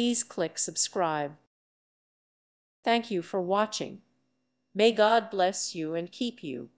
Please click subscribe. Thank you for watching. May God bless you and keep you.